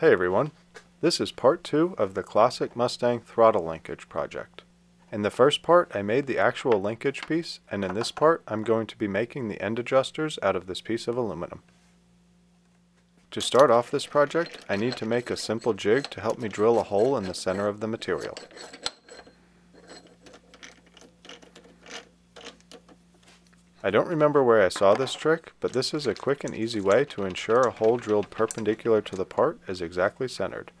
Hey everyone, this is part two of the Classic Mustang throttle linkage project. In the first part I made the actual linkage piece and in this part I'm going to be making the end adjusters out of this piece of aluminum. To start off this project I need to make a simple jig to help me drill a hole in the center of the material. I don't remember where I saw this trick, but this is a quick and easy way to ensure a hole drilled perpendicular to the part is exactly centered.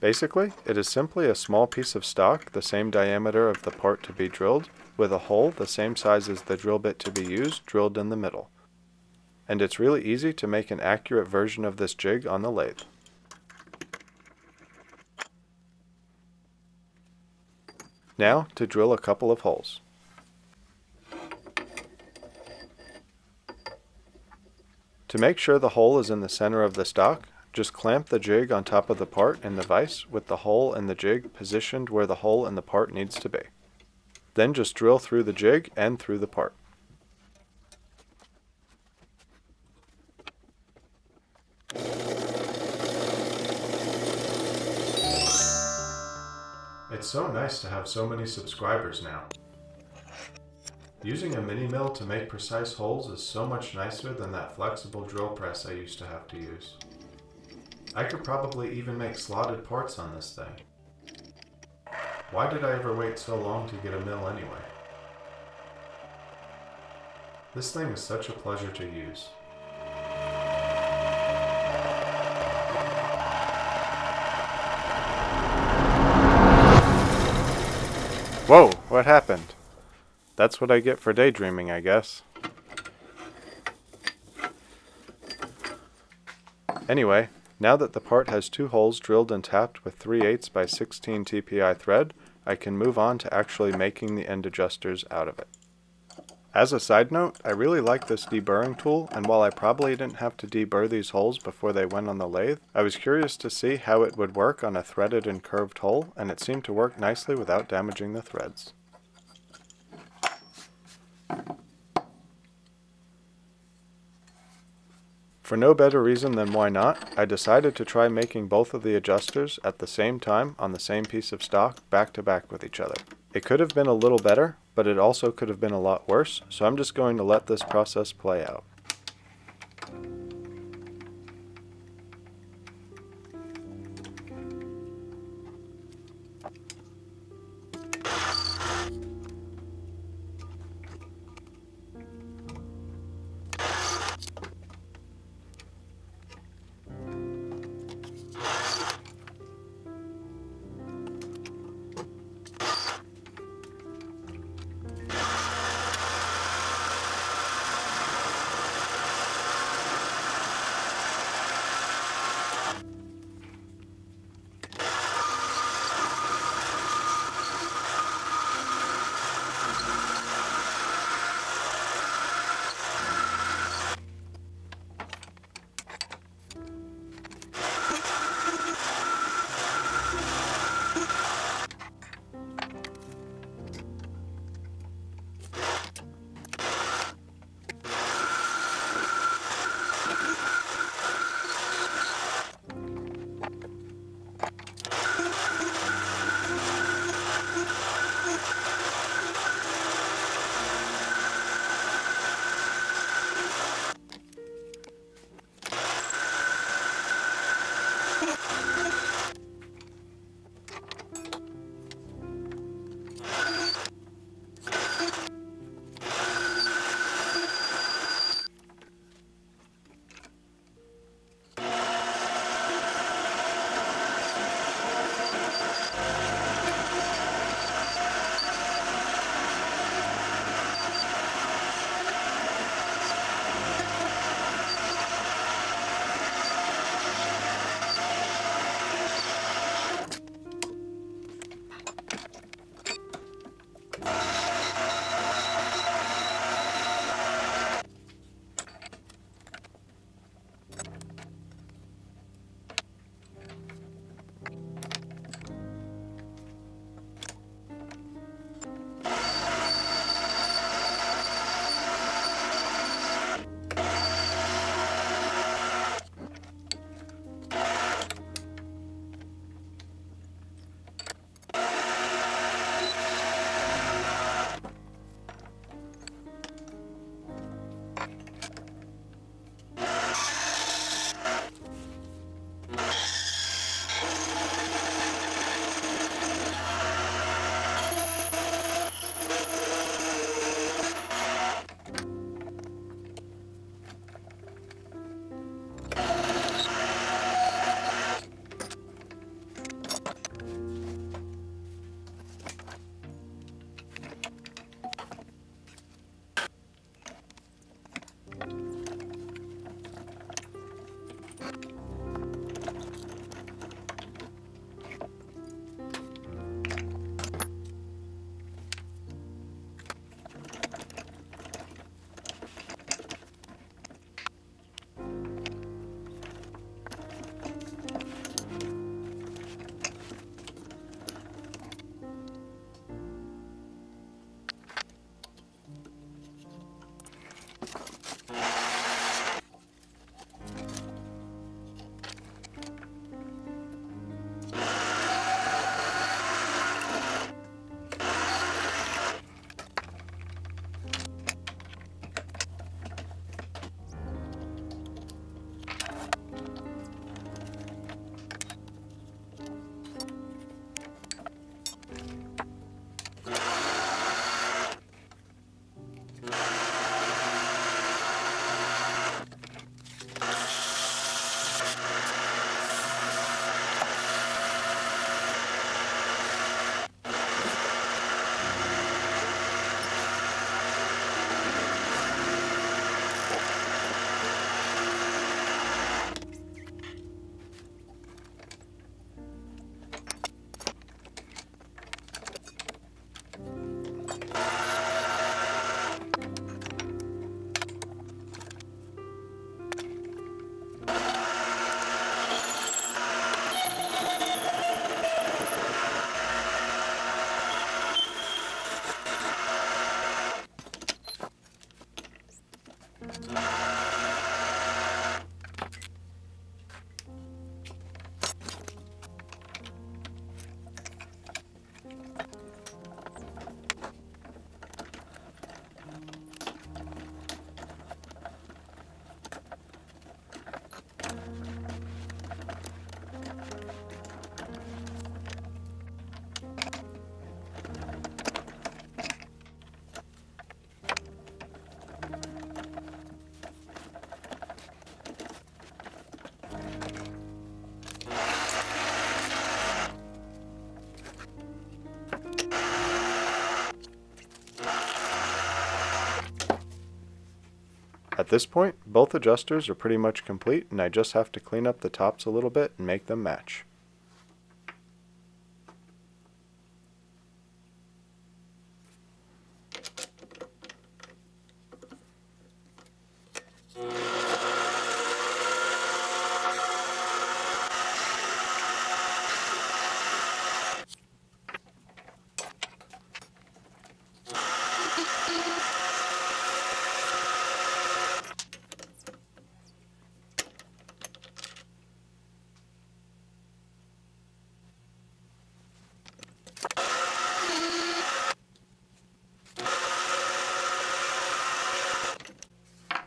Basically, it is simply a small piece of stock the same diameter of the part to be drilled, with a hole the same size as the drill bit to be used drilled in the middle. And it's really easy to make an accurate version of this jig on the lathe. Now to drill a couple of holes. To make sure the hole is in the center of the stock, just clamp the jig on top of the part in the vise with the hole in the jig positioned where the hole in the part needs to be. Then just drill through the jig and through the part. It's so nice to have so many subscribers now. Using a mini mill to make precise holes is so much nicer than that flexible drill press I used to have to use. I could probably even make slotted parts on this thing. Why did I ever wait so long to get a mill anyway? This thing is such a pleasure to use. Whoa, what happened? That's what I get for daydreaming, I guess. Anyway, now that the part has two holes drilled and tapped with 3 8 by 16 TPI thread, I can move on to actually making the end adjusters out of it. As a side note, I really like this deburring tool, and while I probably didn't have to deburr these holes before they went on the lathe, I was curious to see how it would work on a threaded and curved hole, and it seemed to work nicely without damaging the threads. For no better reason than why not, I decided to try making both of the adjusters at the same time on the same piece of stock back to back with each other. It could have been a little better, but it also could have been a lot worse, so I'm just going to let this process play out. At this point, both adjusters are pretty much complete and I just have to clean up the tops a little bit and make them match.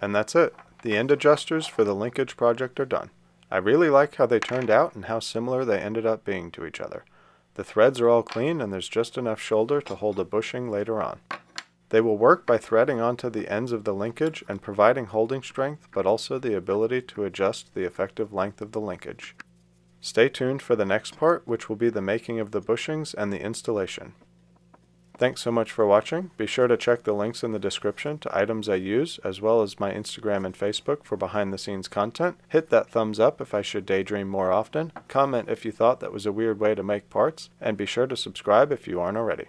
And that's it. The end adjusters for the linkage project are done. I really like how they turned out and how similar they ended up being to each other. The threads are all clean and there's just enough shoulder to hold a bushing later on. They will work by threading onto the ends of the linkage and providing holding strength, but also the ability to adjust the effective length of the linkage. Stay tuned for the next part, which will be the making of the bushings and the installation. Thanks so much for watching. Be sure to check the links in the description to items I use, as well as my Instagram and Facebook for behind the scenes content. Hit that thumbs up if I should daydream more often. Comment if you thought that was a weird way to make parts, and be sure to subscribe if you aren't already.